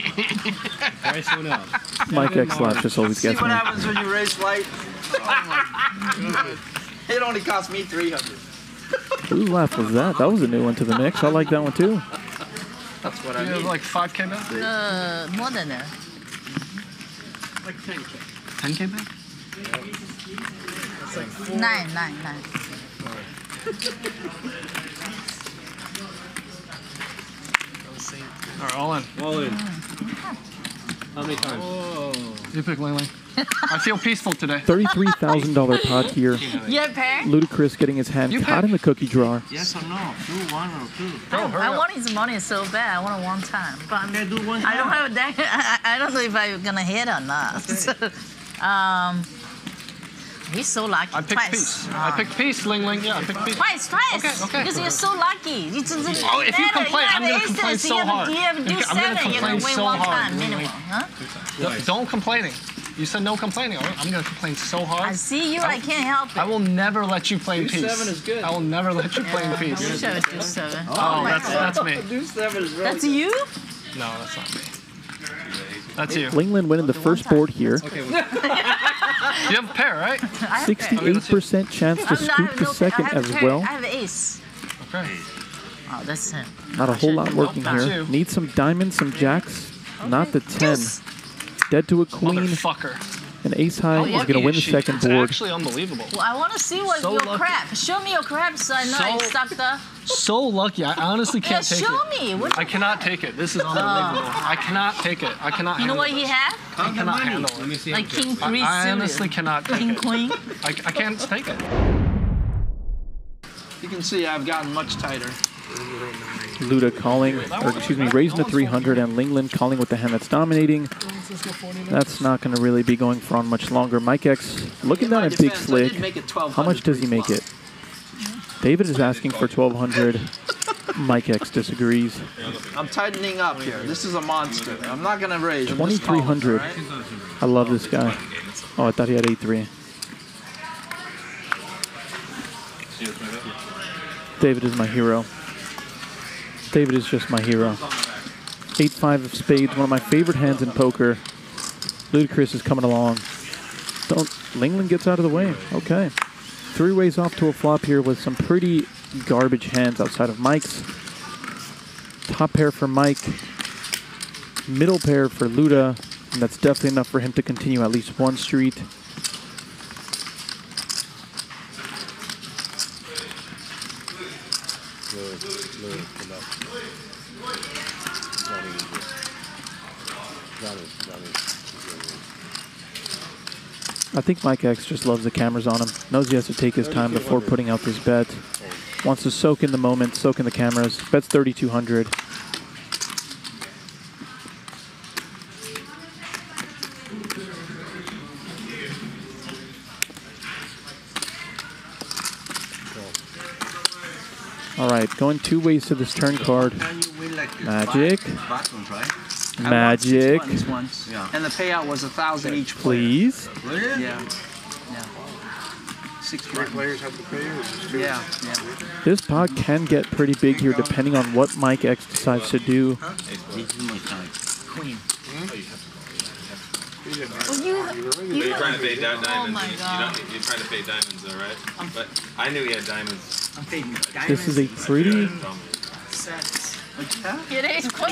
Price went up. Mike X Live just always See gets what me. happens when you raise light? Oh my It only cost me 300. Whose laugh was that? That was a new one to the mix. I like that one too. That's what I You have mean. like 5k back? Uh, more than that. Like 10K. 10k back? Nine, nine, nine. All right, all in. All in. How many times? You pick Ling Ling. I feel peaceful today. Thirty-three thousand dollar pot here. Yeah, pair. Ludacris getting his hand You caught pick. in the cookie jar. Yes or no? Do one or two. Bro, hurry I up. want his money so bad. I want it one time. But They do one. I don't have that. I, I don't know if I'm gonna hit or not. um, he's so lucky. I picked twice. peace. I Ah. picked peace, Ling Ling. Yeah, I picked peace. Twice, twice. Okay, okay. Because you're so lucky. You just, Oh, if you complain, have I'm gonna aces, complain you so have, hard. You have to do I'm gonna seven. You're gonna complain win so one hard, time minimum. Huh? Don't- Don't complaining. You said no complaining. all right? I'm gonna complain so hard. I see you. I can't help it. I will never let you play in peace. seven is good. I will never let you play in I peace. wish I would do seven. Oh, that's that's me. Do seven is really That's good. you? No, that's not me. That's you. Ling Ling winning the first board here. Okay, well, You have a pair, right? I have pair. Sixty-eight percent chance to I'm not- I scoop the second as well. I have ace. Okay. Oh, that's him. Not a whole lot working here. Need some diamonds, some jacks. Not the ten. Dead to a queen. Motherfucker. An ace high oh, is gonna win the she? second It's board. actually unbelievable. Well, I want to see what your crap. Show me your crap so I know I So- the. So lucky. I honestly can't take show it. me. What I cannot take it. This is oh. unbelievable. I cannot take it. I cannot you know what it. he had? I cannot handle let me see. Like king much- three I suited. honestly cannot take King it. queen. I, I can't take it. You can see I've gotten much tighter. Luda calling, or excuse me, raising to 300, and Ling Ling calling with the hand that's dominating. That's not going to really be going for on much longer. Mike X looking down at Big defense, I did Slick. make it 1200 How much does he make it? David is asking for 1200. Mike X disagrees. I'm tightening up here. This is a monster. I'm not gonna raise. 2300. calling. I love this guy. Oh, I thought he had 8-3. David is my hero. David is just my hero. 8-5 of spades, one of my favorite hands in poker. Ludacris is coming along. Don't Ling Ling gets out of the way. Okay. Three ways off to a flop here with some pretty garbage hands outside of Mike's. Top pair for Mike. Middle pair for Luda. And that's definitely enough for him to continue at least one street. I think Mike X just loves the cameras on him. Knows he has to take his time before putting out this bet. Wants to soak in the moment, soak in the cameras. Bets 3,200. All right, going two ways to this turn card. Can you win like Magic. five buttons, right? I won Magic, six buttons once, Yeah. and the payout was a thousand each please. Yeah. Yeah. Six Three players have to pay, or just two? Yeah, yeah. This pot can get pretty big here depending on what Mike X decides to do. This is my time. Queen. You Well, you, you You're trying to fade di- Oh diamonds. my and you, God. you don't, you're trying to fade diamonds, though, right? But I knew he had diamonds. I'm fading This is a pretty It is queen.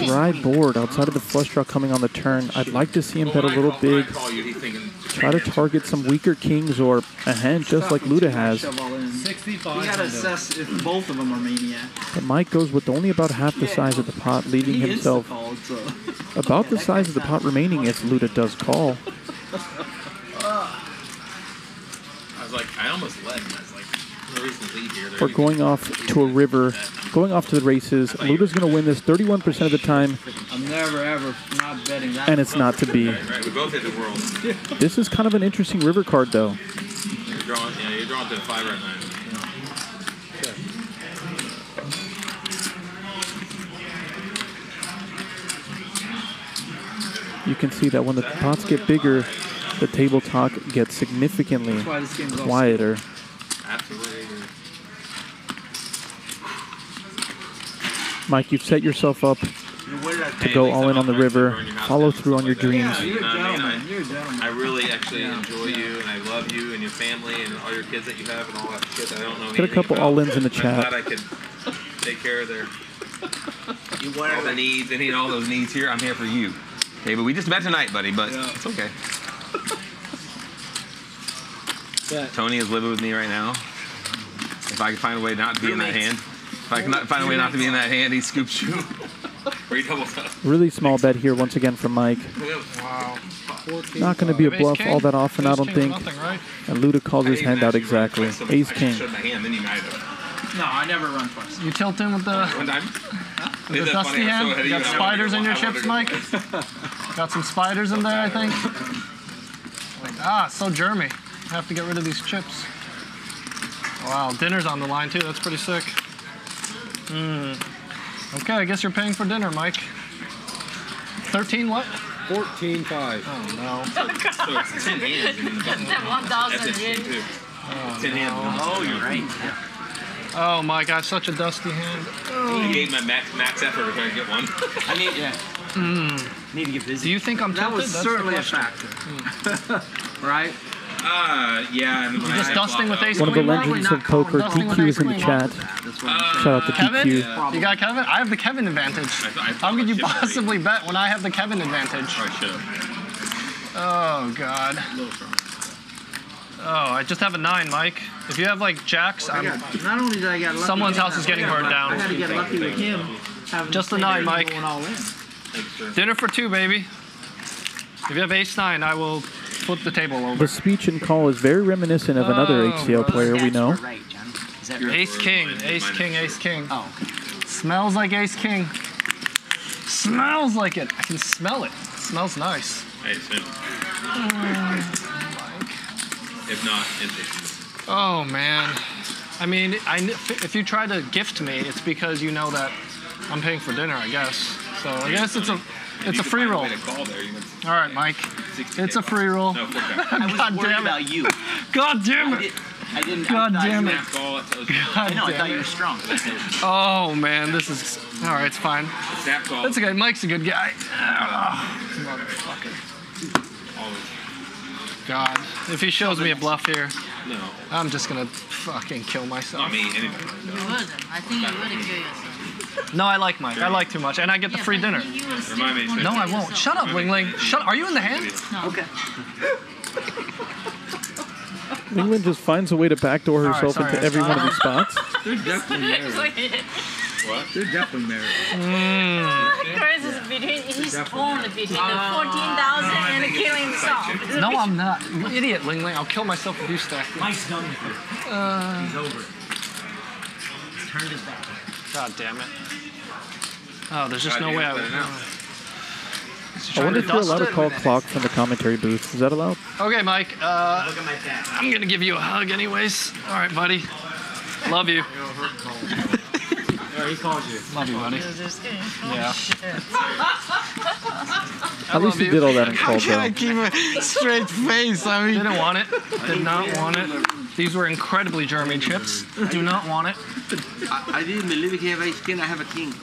Dry board outside of the flush draw coming on the turn. I'd like to see him bet a little call- when I big. call you, he's thinking. Try to target some weaker kings or a hand just like Luda has. Shove all in. 65. You gotta assess if both of them are maniac. But Mike goes with only about half the size of the pot, leaving He is the himself about the size of the pot remaining if Luda does call. I was like, I almost led. And I was like, no reason to lead here. They're We're even- going off to a river, going off to the races. Luda's going to win this 31% of the time, I'm never ever not betting that. and it's not to be. Right, right. We both hit the world. This is kind of an interesting river card, though. You're drawing, yeah, you're drawing to the five right now. You can see that when the pots get bigger, the table talk gets significantly That's why this game's all quieter. Mike, you've set yourself up You win like to go all in on the river, follow through on your dreams. Yeah, you know what I You're a gentleman. I really actually enjoy you, and I love you and your family and all your kids that you have and all that shit that I don't know Get a couple all-ins in the And I'm chat. glad I could take care of their all the needs. Any and all those needs here, I'm here for you. Okay, but we just met tonight, buddy, but Yeah. it's okay. But Tony is living with me right now. If I can find a way not to be in that hand, if I can find a way not to be in that hand, he scoops you. Three doubles up. Really small bet here once again from Mike. Wow. Not going to be a bluff all that often, I don't think. Nothing, right? And Luda calls his hand out exactly. Ace I king. showed my hand, then you might. No, I never run twice. You tilt in with the, One time. the dusty funny? I'm so hand? You got I wanted to spiders in your chips, Mike? Got some spiders in there, I think. Ah, so germy. I have to get rid of these chips. Wow, dinner's on the line too. That's pretty sick. Hmm. Okay, I guess you're paying for dinner, Mike. 13 what? 14 5. Oh no. So it's ten hands and then the button. One That's thousand yen. too. Ten hands. Oh, you're right. Oh my god, such a dusty hand. Oh. I gave my max max effort to try to get one. I need, yeah. mm Need to get busy. Do you think I'm That tempted? was That's certainly a question. factor. right? Uh, yeah. And You're just dusting with ace One of the legends of poker, Dusting DQ is in the chat. That's what I'm Uh. Shout out to Kevin? DQ. You got Kevin? I have the Kevin advantage. thought- I How could you Chip already- possibly bet when I have the Kevin advantage? Probably should have. Oh god. Oh, I just have a nine, Mike. If you have like jacks, I I'm got, not only did I get lucky, Someone's with house is getting burned down. I had to get lucky with him. Just a nine, Mike. Going all in. Thanks, dinner for two, baby. If you have ace nine, I will flip the table over. The speech and call is very reminiscent of another Oh, HCL player we know. Right, John. Is that right? Ace king, ace king, ace king. Oh. Smells like ace king. Smells like it. I can smell it. smells nice. I assume. Mm. If not, interesting. Oh man. I mean, I kn- if you try to gift me, it's because you know that I'm paying for dinner, I guess. So I guess it's a If it's a free roll. way to call there, you would- All right, Mike. It's a free roll. No, full back. Was God worried damn it. about you. God damn I, it. did, I didn't. God I damn you it. were- Snap call, that tells you. I know. I thought it. you were strong. Oh man, this is all right. It's fine. Snap call. That's okay. Mike's a good guy. Motherfucker. God, if he shows me a bluff here, No. I'm just gonna fucking kill myself. Not me, anybody. You wouldn't. I think you would kill yourself. No, I like Mike. I like too much, and I get the Yeah, free but dinner. You, you would still Remind me, No, I won't. Shut up, Ling Ling. Shut. Are you in the hand? No. Okay. England just finds a way to backdoor right, herself sorry, into every one of these spots. They're definitely married. What? They're definitely married. Mm. Chris is between he's torn between the fourteen thousand and the killing himself. No, I'm not. You idiot, Ling Ling. I'll kill myself if you stack. this. Mike's done with you. Uh, he's over. He's turned his back. God damn it. Oh, there's just God, no way I would. put it out. I wonder if you're allowed to call clock from the commentary booth. Is that allowed? Okay, Mike. Uh, Look at my back. I'm gonna give you a hug, anyways. All right, buddy. Love you. Oh, he calls you. Love you, buddy. Yeah. At least he did all that in call, Can I though. keep a straight face? I mean, didn't want it. Did not want it. These were incredibly German chips. Do not want it. I, I didn't believe he have ace king. I have a king.